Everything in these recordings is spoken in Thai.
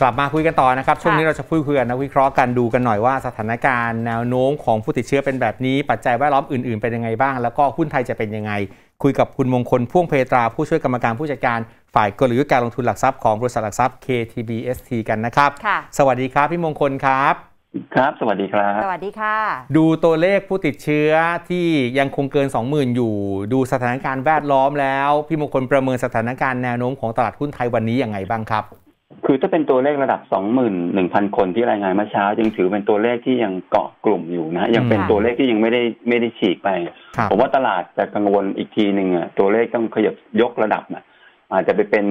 กลับมาคุยกันต่อนะครับ ช่วงนี้เราจะพูดคุยกันนักวิเคราะห์กันดูกันหน่อยว่าสถานการณ์แนวโน้มของผู้ติดเชื้อเป็นแบบนี้ ปัจจัยแวดล้อมอื่นๆเป็นยังไงบ้าง แล้วก็หุ้นไทยจะเป็นยังไง คุยกับคุณมงคลพ่วงเพตรา ผู้ช่วยกรรมการผู้จัดการฝ่ายกลยุทธ์การลงทุนหลักทรัพย์ของบริษัทหลักทรัพย์ KTBST กันนะครับค่ะสวัสดีครับพี่มงคลครับครับ สวัสดีครับ สวัสดีค่ะ ดูตัวเลขผู้ติดเชื้อที่ยังคงเกิน 20,000 อยู่ ดูสถานการณ์แวดล้อมแล้ว พี่มงคลประเมินสถานการณ์แนวโน้มของตลาดหุ้นไทยวันนี้ยังไงบ้างครับ คือถ้าเป็นตัวเลขระดับ 21,000 คนที่รายงานเมื่อเช้ายังถือเป็นตัวเลขที่ยังเกาะกลุ่มอยู่นะฮะยังเป็นค่ะตัวเลขที่ยังไม่ได้ไม่ได้ฉีกไปครับผมว่าตลาดจะกังวลอีกทีหนึ่งอะตัวเลขต้องขยับยกระดับนะอาจจะไปเป็น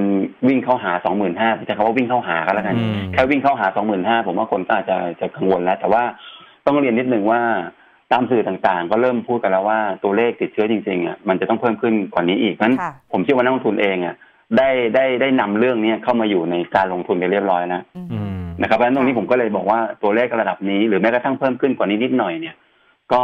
วิ่งเข้าหา25,000ที่ใช้คำว่าวิ่งเข้าหากันแล้วกันอืมแค่วิ่งเข้าหา25,000ผมว่าคนก็อาจจะจะกังวลแล้ว แต่ว่าต้องเรียนนิดนึงว่าตามสื่อต่างๆ ก็เริ่มพูดกันแล้วว่าตัวเลขติดเชื้อจริงๆอะมันจะต้องเพิ่มขึ้นกว่านี้อีกนั้นค่ะผมเชื่อว่านักลงทุนเองอะ ได้ได้ได้นำเรื่องนี้เข้ามาอยู่ในการลงทุนไปเรียบร้อยแล้วอืมอืมนะครับเพราะฉะนั้นตรงนี้ผมก็เลยบอกว่าตัวเลขระดับนี้หรือแม้กระทั่งเพิ่มขึ้นกว่านี้นิดหน่อยเนี่ย ก็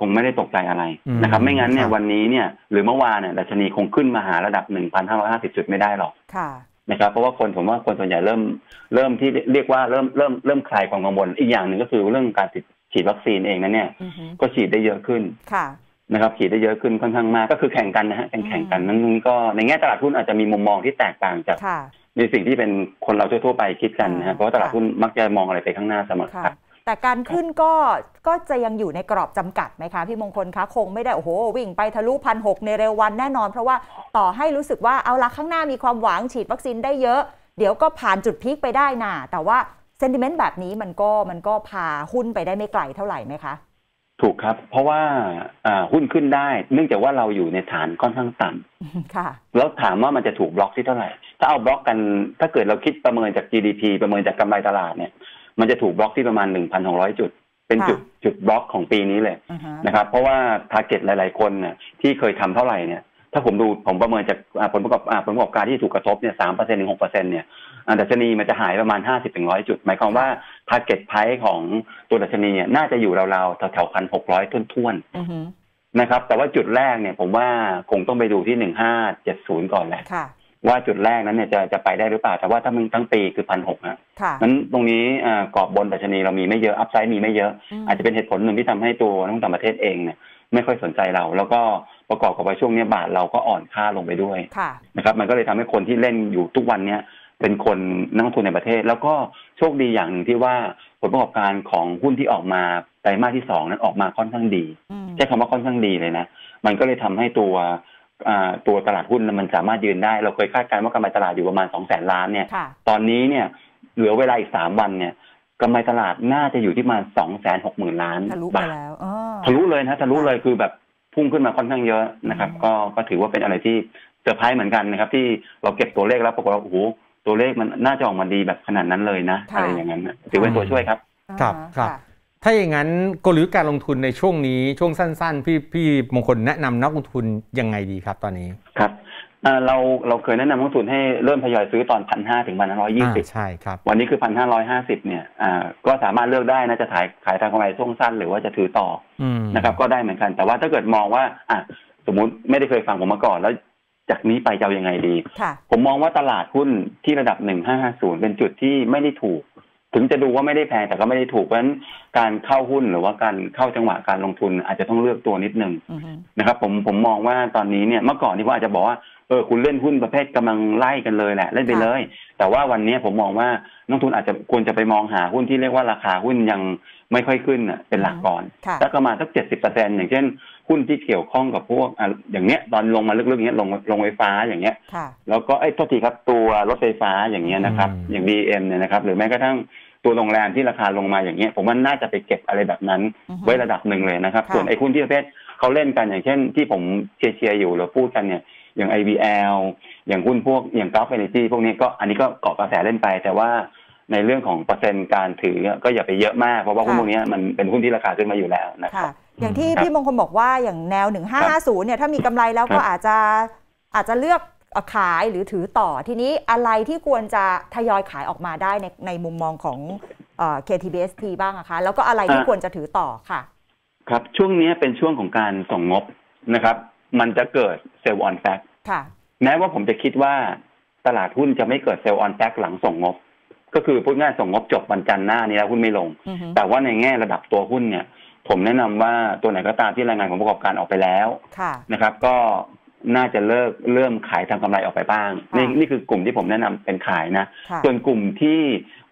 คงไม่ได้ตกใจอะไรอืมนะครับ ไม่งั้นเนี่คยรับวันนี้เนี่ยหรือเมื่อวานเนี่ยดัชนีคงขึ้นมาหาระดับ1,550จุดไม่ได้หรอกค่ะนะครับ เพราะว่าคนผมว่าคนส่วนใหญ่เริ่มเริ่มที่เรียกว่าเริ่มเริ่มเริ่มคลายความกังวลอีกอย่างหนึ่งก็คือเรื่องการติดฉีดวัคซีนเองนะเนี่ยอือฮึก็ฉีดได้เยอะขึ้นค่ะ นะครับฉีดได้เยอะขึ้นค่อนข้างมากก็คือแข่งกันนะฮะแข่งแข่งกันนั้นตรงนี้ก็ในแง่ตลาดหุ้นอาจจะมีมุมมองที่แตกต่างจากค่ะในสิ่งที่เป็นคนเราทั่วๆไปคิดกันนะฮะเพราะว่าตลาดค่ะหุ้นมักจะมองอะไรไปข้างหน้าเสมอค่ะครับแต่การขึ้นก็ก็จะยังอยู่ในกรอบจำกัดไหมคะพี่มงคลคะคงไม่ได้โอ้โหวิ่งไปทะลุพันหในเร็ววันแน่นอน เพราะว่าต่อให้รู้สึกว่าเอาละข้างหน้ามีความหวังฉีดวัคซีนได้เยอะ เดี๋ยวก็ผ่านจุดพีคไปได้น่ะแต่ว่าเซนติเมนต์แบบนี้มันก็มันก็พาหุ้นไปได้ไม่ไกลเท่าไหร่ไหมคะ ถูกครับ เพราะว่าอ่าหุ้นขึ้นได้ เนื่องจากว่าเราอยู่ในฐานค่อนข้างต่ำค่ะ แล้วถามว่ามันจะถูกบล็อกที่เท่าไหร่ ถ้าเอาบล็อกกัน ถ้าเกิดเราคิดประเมินจาก GDP ประเมินจากกำไรตลาดเนี่ย มันจะถูกบล็อกที่ประมาณ1,600จุด เป็นจุดจุดบล็อกของปีนี้เลยอือฮะนะครับ เพราะว่า target หลาย ๆ คนเนี่ยที่เคยทำเท่าไหร่เนี่ย ถ้าผมดูผมประเมินจากอ่าผลประกอบอ่าผลประกอบการที่ถูกกระทบเนี่ยสามเปอร์เซ็นถึงหกเปอร์เซ็นเนี่ยอ่าดัชนีมันจะหายประมาณห้าสิบถึงร้อยจุด หมายความว่า target price ของตัวดัชนีเนี่ยน่าจะอยู่ราวๆแถวๆพันหกร้อยท้วนๆอือฮึนะครับ แต่ว่าจุดแรกเนี่ยผมว่าคงต้องไปดูที่หนึ่งห้าเจ็ดศูนย์ก่อนแหละค่ะว่าจุดแรกนั้นเนี่ยจะจะไปได้หรือเปล่า แต่ว่าถ้ามันทั้งปีคือพันหกฮะค่ะนั้นตรงนี้อ่ากรอบบนดัชนีเรามีไม่เยอะ upside มีไม่เยอะอืมอาจจะเป็นเหตุผลหนึ่งที่ทำให้ตัวนักลงทุนต่างประเทศเองเนี่ย ไม่ค่อยสนใจเรา แล้วก็ประกอบกับว่าช่วงเนี้ยบาทเราก็อ่อนค่าลงไปด้วยค่ะนะครับ มันก็เลยทำให้คนที่เล่นอยู่ทุกวันเนี้ยเป็นคนนักลงทุนในประเทศ แล้วก็โชคดีอย่างหนึ่งที่ว่าผลประกอบการของหุ้นที่ออกมาไตรมาสที่สองนั้นออกมาค่อนข้างดีอืมใช้คำว่าค่อนข้างดีเลยนะ มันก็เลยทำให้ตัวอ่าตัวตลาดหุ้นน่ะมันสามารถยืนได้ เราเคยคาดการณ์ว่ากำไรตลาดอยู่ประมาณสองแสนล้านเนี่ยค่ะตอนนี้เนี่ยเหลือเวลาอีกสามวันเนี่ย กำไรตลาดน่าจะอยู่ที่ประมาณสองแสนหกหมื่นล้านทะลุไปบาทแล้วอ๋อทะลุเลยนะทะลุเลยคือแบบพุ่งขึ้นมาค่อนข้างเยอะนะครับอืมก็ก็ถือว่าเป็นอะไรที่เซอร์ไพรส์เหมือนกันนะครับ ที่เราเก็บตัวเลขแล้วปรากฏว่าโอ้โหตัวเลขมันน่าจะออกมาดีแบบขนาดนั้นเลยนะอะไรอย่างนั้นนะถือเป็นตัวช่วยครับ ครับอ่าครับะถ้าอย่างนั้นกลยุทธ์การลงทุนในช่วงนี้ช่วงสั้น ๆ พี่พี่มงคลแนะนำนักลงทุนยังไงดีครับตอนนี้ครับอ่า เราเราเคยแนะนำนักลงทุนให้เริ่มทยอยซื้อตอนพันห้าถึงพันห้าร้อยยี่สิบอ่าใช่ครับ วันนี้คือพันห้าร้อยห้าสิบเนี่ยอ่าก็สามารถเลือกได้นะจะขายขายทางกำไรช่วงสั้นหรือว่าจะถือต่ออืมนะครับ ก็ได้เหมือนกัน แต่ว่าถ้าเกิดมองว่าอะสมมุติไม่ได้เคยฟังผมมาก่อนแล้วจากนี้ไปจะเอายังไงดีค่ะผมมองว่าตลาดหุ้นที่ระดับหนึ่งห้าห้าศูนย์เป็นจุดที่ไม่ได้ถูก ถึงจะดูว่าไม่ได้แพงแต่ก็ไม่ได้ถูกเพราะฉะนั้นการเข้าหุ้นหรือว่าการเข้าจังหวะการลงทุนอาจจะต้องเลือกตัวนิดนึงอือฮึนะครับ ผมผมมองว่าตอนนี้เนี่ยเมื่อก่อนที่ว่าอาจจะบอกว่าเออคุณเล่นหุ้นประเภทกำลังไล่กันเลยแหละเล่นไปเลย แต่ว่าวันนี้ผมมองว่านักลงทุนอาจจะควรจะไปมองหาหุ้นที่เรียกว่าราคาหุ้นยังไม่ค่อยขึ้นน่ะเป็นหลักก่อนค่ะแล้วประมาณสักเจ็ดสิบเปอร์เซ็นอย่างเช่นหุ้นที่เกี่ยวข้องกับพวกอะอย่างเนี้ยตอนลงมาลึกๆอย่างเงี้ยลงลงไฟฟ้าอย่างเงี้ยค่ะแล้วก็ไอ้ยโทษทีครับตัวรถไฟฟ้าอย่างเงี้ยนะครับอืมอย่าง BM เนี่ยนะครับ หรือแม้กระทั่ง ตัวโรงแรมที่ราคาลงมาอย่างเงี้ยผมว่าน่าจะไปเก็บอะไรแบบนั้นอือฮึไว้ระดับหนึ่งเลยนะครับค่ะส่วนไอ้หุ้นที่ประเภทเขาเล่นกันอย่างเช่น ที่ผมเชียร์เชียร์อยู่หรือพูดกันเนี่ยอย่าง IBL อย่างหุ้นพวกอย่าง Gulf Energy พวกนี้ก็อันนี้ก็เกาะกระแสเล่นไป แต่ว่าในเรื่องของเปอร์เซ็นต์การถือก็อย่าไปเยอะมากเพราะว่าหุ้นพวกนี้มันเป็นหุ้นที่ราคาขึ้นมาอยู่แล้วนะคค่ะรับอย่างที่ครับพี่มงคลบอกว่าอย่างแนว 1550เนี่ยถ้ามีกำไรแล้วก็ครับอาจจะอาจจะเลือก ขายหรือถือต่อทีนี้อะไรที่ควรจะทยอยขายออกมาได้ในในมุมมองของเอ่อ KTBST บ้างอะคะ แล้วก็อะไรที่ควรจะถือต่อค่ะ ครับ ช่วงนี้เป็นช่วงของการส่งงบนะครับ มันจะเกิดเซลล์ออนแฟกค่ะ แม้ว่าผมจะคิดว่าตลาดหุ้นจะไม่เกิดเซลล์ออนแฟกหลังส่งงบ ก็คือพูดง่ายส่งงบจบวันจันทร์หน้านี้แล้วหุ้นไม่ลงอือฮึแต่ว่าในแง่ระดับตัวหุ้นเนี่ย ผมแนะนำว่าตัวไหนก็ตามที่รายงานของประกอบการออกไปแล้วค่ะนะครับ ก็ น่าจะเลิกเริ่มขายทำกำไรออกไปบ้างนี่ค่ะนี่คือกลุ่มที่ผมแนะนำเป็นขายนะค่ะส่วนกลุ่มที่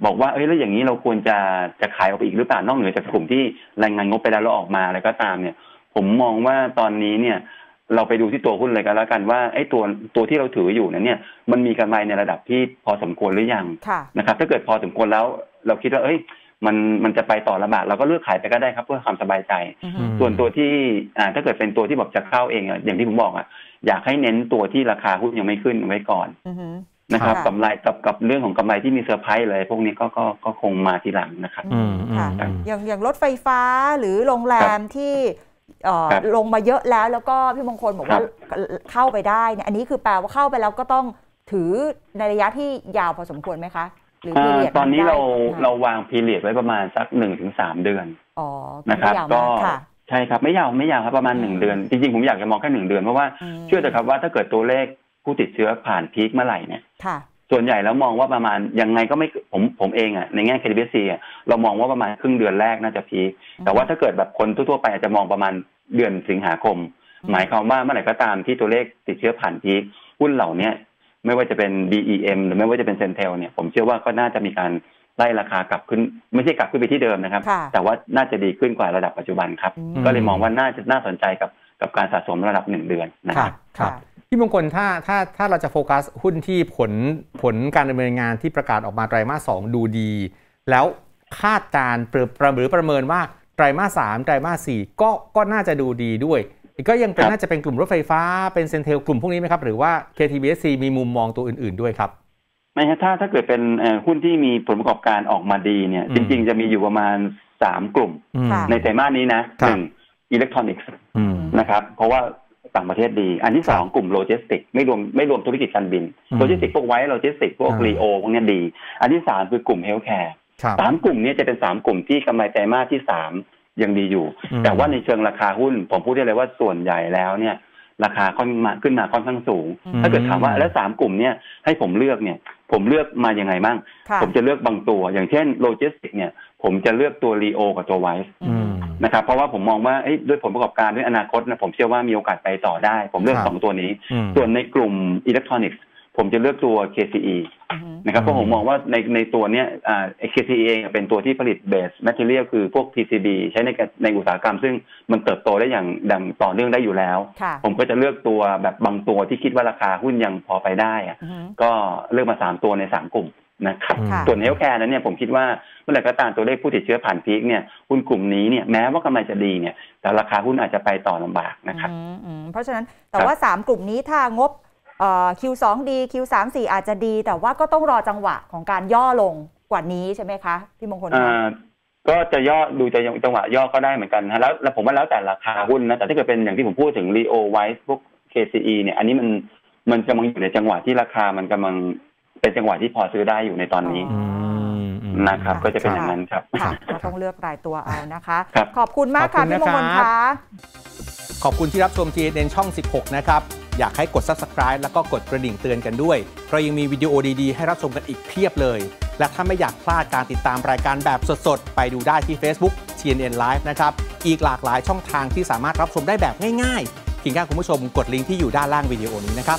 บอกว่าเอ้ยแล้วอย่างนี้เราควรจะจะขายออกไปอีกหรือเปล่านอกเหนือจากกลุ่มที่รายงานงบไปแล้วเราออกมาอะไรก็ตามเนี่ย ผมมองว่าตอนนี้เนี่ย เราไปดูที่ตัวหุ้นเลยกันแล้วกันว่าไอ้ตัวตัวที่เราถืออยู่นั้นเนี่ย มันมีกำไรในระดับที่พอสมควรหรือยังค่ะนะครับ ถ้าเกิดพอสมควรแล้ว เราคิดว่าเอ้ย มันมันจะไปต่อลำบากเราก็เลือกขายไปก็ได้ครับ เพื่อความสบายใจอือฮึอืมส่วนตัวที่อ่าถ้าเกิดเป็นตัวที่บอกจะเข้าเองอะอย่างที่ผมบอกอะอยากให้เน้นตัวที่ราคาหุ้นยังไม่ขึ้นไว้ก่อนอือฮึนะครับค่ะกำไรกับกับเรื่องของกำไรที่มีเซอร์ไพรส์เลย พวกนี้ก็ก็ก็คงมาทีหลังนะครับอืมค่ะอืมอย่างอย่างรถไฟฟ้าหรือโรงแรมที่เอ่อครับลงมาเยอะแล้วแล้วก็พี่มงคลบอกว่าครับเข้าไปได้เนี่ยอันนี้คือแปลว่าเข้าไปแล้วก็ต้องถือในระยะที่ยาวพอสมควรไหมคะ หรืออ่า period ตอนนี้ได้เราอ่เราวางพีเรียดไว้ประมาณสักหนึ่งถึงสามเดือนอ๋อนะครับไม่ยาวก็มากค่ะใช่ครับไม่ยาวไม่ยาวครับประมาณอืมหนึ่งเดือน จริงๆผมอยากจะมองแค่หนึ่งเดือนเพราะว่ามเชื่อเถอะครับว่าถ้าเกิดตัวเลขผู้ติดเชื้อผ่านพีคเมื่อไหร่เนี่ยค่ะส่วนใหญ่แล้วมองว่าประมาณยังไงก็ไม่ผมผมเองอะในแง่ KBC อะเรามองว่าประมาณครึ่งเดือนแรกน่าจะพีคแต่ว่าถ้าเกิดแบบคนทั่วๆไปอาจจะมองประมาณเดือนสิงหาคมอืมหมายความว่าเมื่อไหร่ก็ตามที่ตัวเลขติดเชื้อผ่านพีคหุ้นเหล่าเนี้ย ไม่ว่าจะเป็น DEM หรือไม่ว่าจะเป็นเซนเทลเนี่ยผมเชื่อว่าก็น่าจะมีการไล่ราคากลับขึ้น ไม่ใช่กลับขึ้นไปที่เดิมนะครับค่ะแต่ว่าน่าจะดีขึ้นกว่าระดับปัจจุบันครับอืมก็เลยมองว่าน่าจะน่าสนใจกับกับการสะสมระดับหนึ่งเดือนนะคครัรับบครับพี่มงคลถ้าถ้าถ้าเราจะโฟกัสหุ้นที่ผลผลการดำเนินงานที่ประกาศออกมาไตรมาสสองดูดี แล้วคาดการณ์ประประหรือประเมินว่าไตรมาสสามไตรมาสสี่ก็ก็น่าจะดูดีด้วย ก็ยังเป็นครับน่าจะเป็นกลุ่มรถไฟฟ้าเป็นเซนเทลกลุ่มพวกนี้ไหมครับ หรือว่า KTBSC มีมุมมองตัวอื่น ๆด้วยครับไม่ฮะถ้าถ้าเกิดเป็นเอ่อหุ้นที่มีผลประกอบการออกมาดีเนี่ยอืมจริง ๆ จะมีอยู่ประมาณสามกลุ่มอืมค่ะในไตรมาสนี้นะครับหนึ่งอิเล็กทรอนิกส์อืมนะครับ เพราะว่าต่างประเทศดี อันที่สองกลุ่มโลจิสติกไม่รวมไม่รวมธุรกิจการบินอืมโลจิสติกพวก WICE Logistics พวกอ่า LEO พวกเนี้ยดี อันที่สามคือกลุ่ม healthcare ครับสามกลุ่มเนี้จะเป็นสามกลุ่มที่กำไรไตรมาสที่สาม ยังดีอยู่อืมแต่ว่าในเชิงราคาหุ้น ผมพูดได้เลยว่าส่วนใหญ่แล้วเนี่ย ราคาค่อนมาขึ้นมาค่อนข้างสูงอืมถ้าเกิดถามว่าแล้วสามกลุ่มเนี่ยให้ผมเลือกเนี่ย ผมเลือกมายังไงบ้างค่ะผมจะเลือกบางตัว อย่างเช่นโลจิสติกเนี่ย ผมจะเลือกตัว LEO กับตัว WICE อืมนะครับเพราะว่าผมมองว่าเอ้ยด้วยผลประกอบการด้วยอนาคตนะผมเชื่อว่ามีโอกาสไปต่อได้ ผมเลือกครับสองตัวนี้อืมส่วนในกลุ่มอิเล็กทรอนิกส์ผมจะเลือกตัว KCE อือฮึ นะครับเพราะผมมองว่าในในตัวเนี้ยอ่า KCE เองเป็นตัวที่ผลิต base material คือพวก PCB ใช้ในการในอุตสาหกรรม ซึ่งมันเติบโตได้อย่างดังต่อเนื่องได้อยู่แล้วค่ะผมก็จะเลือกตัวแบบบางตัวที่คิดว่าราคาหุ้นยังพอไปได้อะอือฮึก็เลือกมาสามตัวในสามกลุ่มนะครับค่ะส่วน healthcare นั้นเนี่ยผมคิดว่าเมื่อไหร่ก็ตามตัวเลขผู้ติดเชื้อผ่านพีคเนี่ยหุ้นกลุ่มนี้เนี่ยแม้ว่ากำไรจะดีเนี่ยแต่ราคาหุ้นอาจจะไปต่อลำบากนะครับอืมอืมเพราะฉะนั้นแต่ครับว่า 3 กลุ่มนี้ถ้างบเอ่อ Q2 ดี Q3 4 อาจจะดี แต่ว่าก็ต้องรอจังหวะของการย่อลงกว่านี้ใช่ไหมคะพี่มงคลคะอ่าก็จะย่อดูจะจังหวะย่อก็ได้เหมือนกันนะแล้วแล้วผมว่าแล้วแต่ราคาหุ้นนะแต่ถ้าเกิดเป็นอย่างที่ผมพูดถึง Leo Wise พวก KCE เนี่ย อันนี้มันมันกำลังอยู่ในจังหวะที่ราคามันกำลังเป็นจังหวะที่พอซื้อได้อยู่ในตอนนี้อืมอืมนะครับก็จะเป็นอย่างนั้นครับค่ะก็ต้องเลือกรายตัวเอานะคะครับขอบคุณมากค่ะขอบคุณพี่มงคลนะครับคะขอบคุณที่รับชม GNN ช่อง 16 นะครับ อยากให้กด Subscribe แล้วก็กดกระดิ่งเตือนกันด้วยเรายังมีวิดีโอดีๆ ให้รับชมกันอีกเพียบเลย และถ้าไม่อยากพลาดการติดตามรายการแบบสดๆ ไปดูได้ที่ Facebook TNN Live นะครับ อีกหลากหลายช่องทางที่สามารถรับชมได้แบบง่ายๆเพียงแค่คุณผู้ชมกดลิงก์ที่อยู่ด้านล่างวิดีโอนี้นะครับ